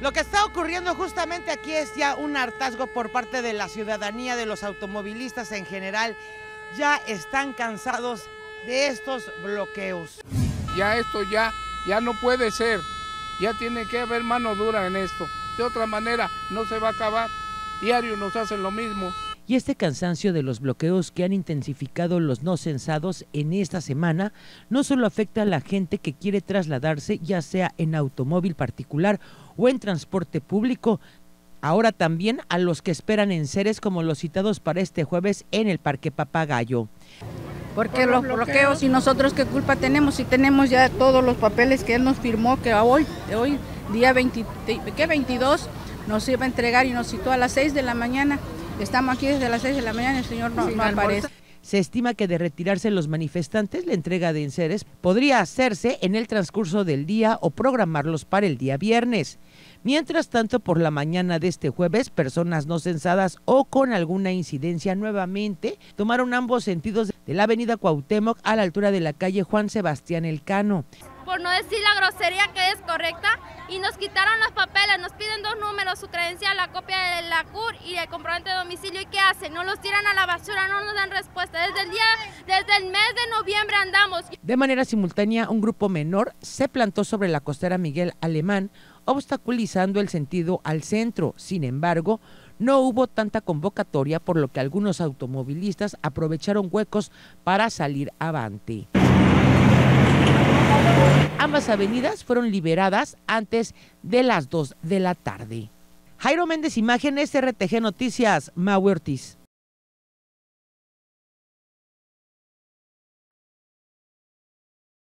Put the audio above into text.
Lo que está ocurriendo justamente aquí es ya un hartazgo por parte de la ciudadanía, de los automovilistas en general. Ya están cansados de estos bloqueos. Ya esto ya, ya no puede ser. Ya tiene que haber mano dura en esto. De otra manera no se va a acabar. Diario nos hacen lo mismo. Y este cansancio de los bloqueos que han intensificado los no censados en esta semana no solo afecta a la gente que quiere trasladarse ya sea en automóvil particular o en transporte público, ahora también a los que esperan en seres como los citados para este jueves en el Parque Papagayo. Porque los bloqueos y nosotros qué culpa tenemos si tenemos ya todos los papeles que él nos firmó que hoy, hoy día 20, ¿qué? 22 nos iba a entregar y nos citó a las 6 de la mañana. Estamos aquí desde las 6 de la mañana y el señor no, no aparece. Se estima que de retirarse los manifestantes, la entrega de enseres podría hacerse en el transcurso del día o programarlos para el día viernes. Mientras tanto, por la mañana de este jueves, personas no censadas o con alguna incidencia nuevamente tomaron ambos sentidos de la avenida Cuauhtémoc a la altura de la calle Juan Sebastián Elcano por no decir la grosería que es correcta, y nos quitaron los papeles, nos piden dos números, su credencial, la copia de la CUR y el comprobante de domicilio, ¿y qué hacen? No los tiran a la basura, no nos dan respuesta. Desde el día, desde el mes de noviembre andamos. De manera simultánea, un grupo menor se plantó sobre la costera Miguel Alemán, obstaculizando el sentido al centro. Sin embargo, no hubo tanta convocatoria, por lo que algunos automovilistas aprovecharon huecos para salir avante. Ambas avenidas fueron liberadas antes de las 2 de la tarde. Jairo Méndez Imágenes, RTG Noticias, Mau.